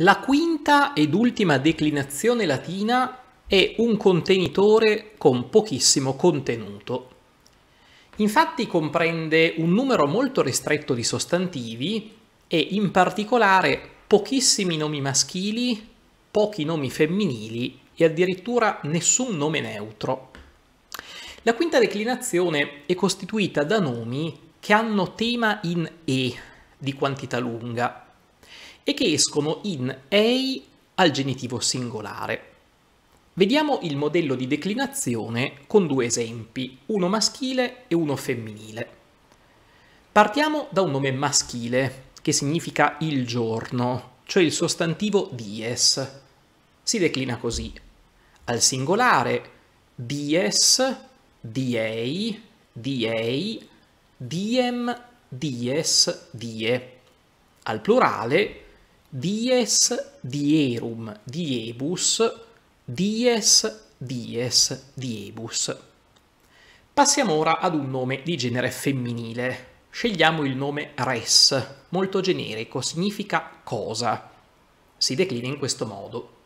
La quinta ed ultima declinazione latina è un contenitore con pochissimo contenuto. Infatti comprende un numero molto ristretto di sostantivi e in particolare pochissimi nomi maschili, pochi nomi femminili e addirittura nessun nome neutro. La quinta declinazione è costituita da nomi che hanno tema in E di quantità lunga e che escono in ei al genitivo singolare. Vediamo il modello di declinazione con due esempi, uno maschile e uno femminile. Partiamo da un nome maschile, che significa il giorno, cioè il sostantivo dies. Si declina così. Al singolare dies, diei, diei, diem, dies, die. Al plurale dies dierum diebus, dies dies diebus. Passiamo ora ad un nome di genere femminile. Scegliamo il nome res, molto generico, significa cosa. Si declina in questo modo.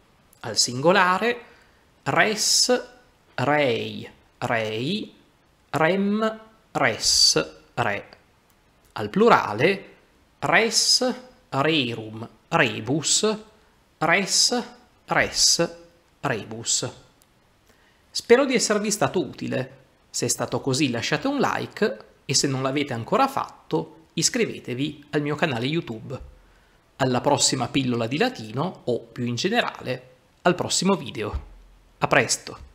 Al singolare res, rei, rei, rem, res, re. Al plurale res, rerum, rebus, res, res, rebus. Spero di esservi stato utile. Se è stato così lasciate un like e se non l'avete ancora fatto iscrivetevi al mio canale YouTube. Alla prossima pillola di latino o più in generale al prossimo video. A presto!